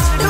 Let's do